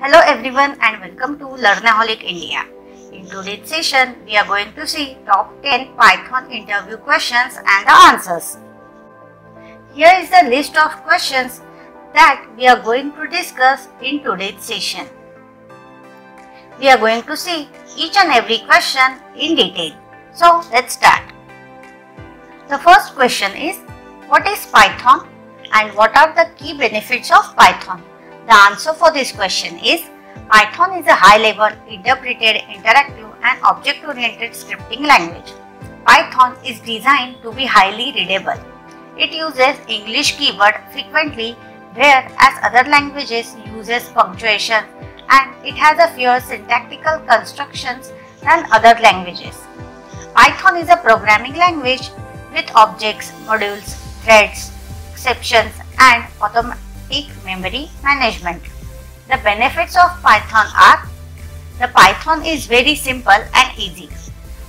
Hello everyone and welcome to Learnaholic India. In today's session, we are going to see top 10 Python interview questions and the answers. Here is the list of questions that we are going to discuss in today's session. We are going to see each and every question in detail. So let's start. The first question is what is Python and what are the key benefits of Python? The answer for this question is Python is a high-level, interpreted, interactive and object-oriented scripting language. Python is designed to be highly readable. It uses English keyword frequently whereas other languages uses punctuation and it has a fewer syntactical constructions than other languages. Python is a programming language with objects, modules, threads, exceptions and automatic memory management. The benefits of Python are the Python is very simple and easy.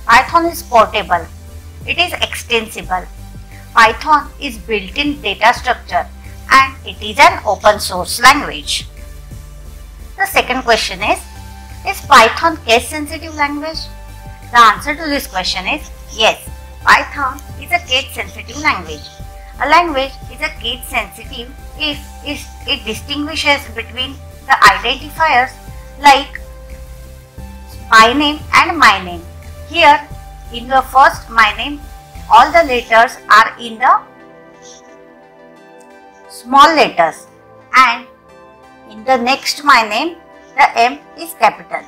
Python is portable. It is extensible. Python is built-in data structure and it is an open source language. The second question is, is Python case sensitive language? The answer to this question is yes. Python is a case sensitive language. A language is a case sensitive if it distinguishes between the identifiers like my name and my name. Here in the first my name all the letters are in the small letters and in the next my name the M is capital.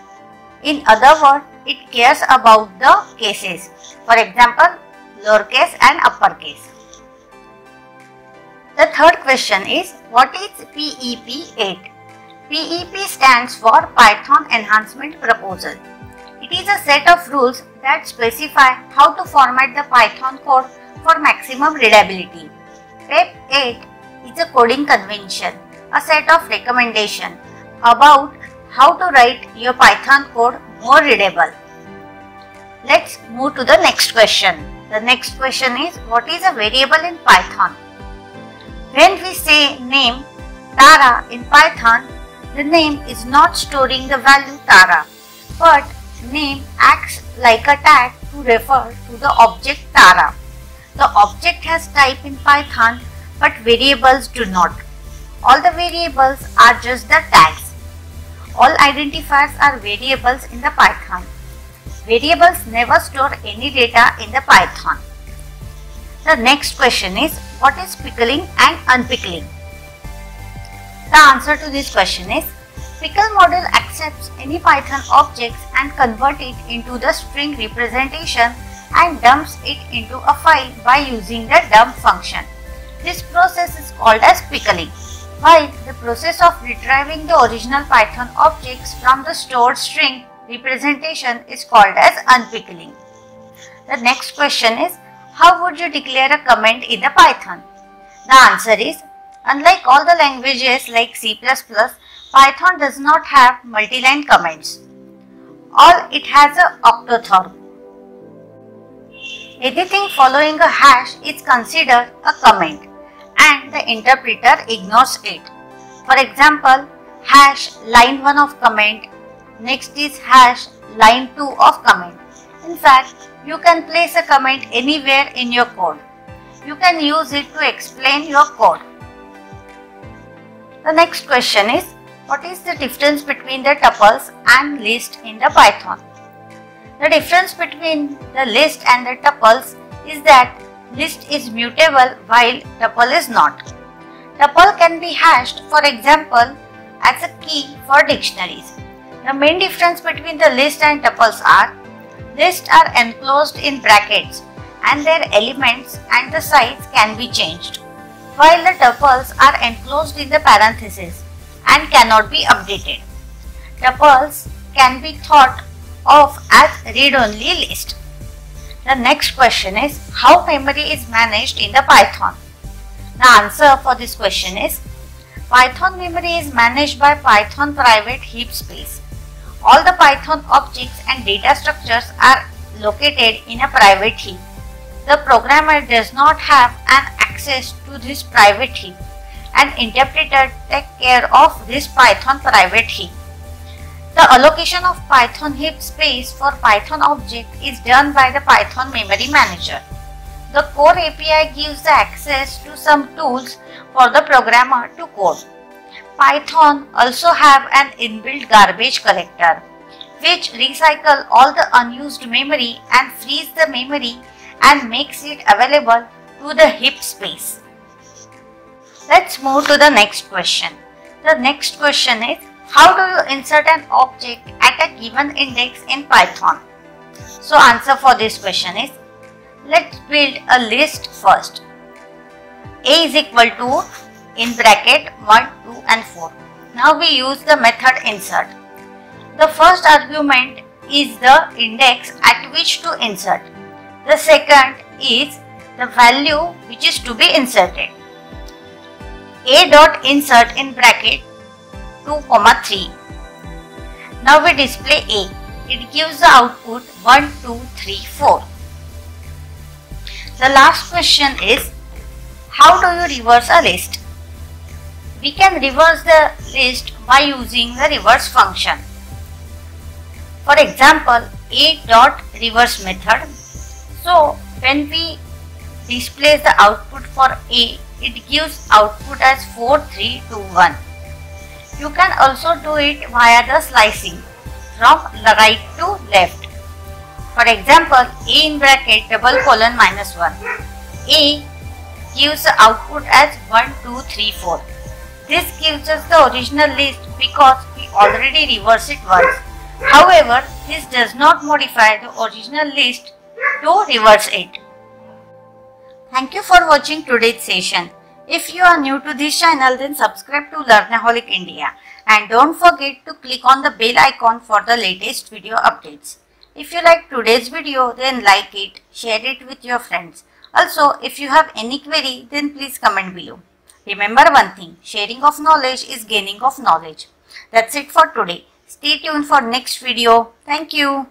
In other words, it cares about the cases. For example, lowercase and uppercase. The third question is what is PEP8? PEP stands for Python Enhancement Proposal. It is a set of rules that specify how to format the Python code for maximum readability. PEP8 is a coding convention, a set of recommendations about how to write your Python code more readable. Let's move to the next question. The next question is what is a variable in Python? When we say name Tara in Python, the name is not storing the value Tara, but name acts like a tag to refer to the object Tara. The object has type in Python but variables do not. All the variables are just the tags. All identifiers are variables in the Python. Variables never store any data in the Python. The next question is what is pickling and unpickling? The answer to this question is Pickle module accepts any Python objects and convert it into the string representation and dumps it into a file by using the dump function. This process is called as pickling, while the process of retrieving the original Python objects from the stored string representation is called as unpickling. The next question is, how would you declare a comment in the Python? The answer is, unlike all the languages like C++, Python does not have multi-line comments. All it has a octothorpe. Anything following a hash is considered a comment and the interpreter ignores it. For example, hash line 1 of comment, next is hash line 2 of comment. In fact, you can place a comment anywhere in your code. You can use it to explain your code. The next question is what is the difference between the tuples and list in the Python? The difference between the list and the tuples is that list is mutable while tuple is not. Tuple can be hashed for example as a key for dictionaries. The main difference between the list and tuples are lists are enclosed in brackets and their elements and the size can be changed, while the tuples are enclosed in the parentheses and cannot be updated. Tuples can be thought of as read-only list. The next question is how memory is managed in the Python. The answer for this question is Python memory is managed by Python private heap space. All the Python objects and data structures are located in a private heap. The programmer does not have an access to this private heap. An interpreter take care of this Python private heap. The allocation of Python heap space for Python object is done by the Python memory manager. The core API gives the access to some tools for the programmer to code. Python also have an inbuilt garbage collector which recycle all the unused memory and frees the memory and makes it available to the heap space. Let's move to the next question. The next question is how do you insert an object at a given index in Python? So answer for this question is let's build a list first. A is equal to in bracket 1, 2 and 4. Now we use the method insert. The first argument is the index at which to insert. The second is the value which is to be inserted. A dot insert in bracket 2 comma 3. Now we display A. It gives the output 1, 2, 3, 4. The last question is how do you reverse a list? We can reverse the list by using the reverse function. For example, a dot reverse method. So when we display the output for a, it gives output as 4, 3, 2, 1. You can also do it via the slicing from the right to left. For example, a in bracket double colon minus 1. a gives the output as 1, 2, 3, 4. This gives us the original list because we already reversed it once. However, this does not modify the original list to reverse it. Thank you for watching today's session. If you are new to this channel then subscribe to Learnaholic India and don't forget to click on the bell icon for the latest video updates. If you like today's video then like it, share it with your friends. Also if you have any query then please comment below. Remember one thing, sharing of knowledge is gaining of knowledge. That's it for today. Stay tuned for next video. Thank you.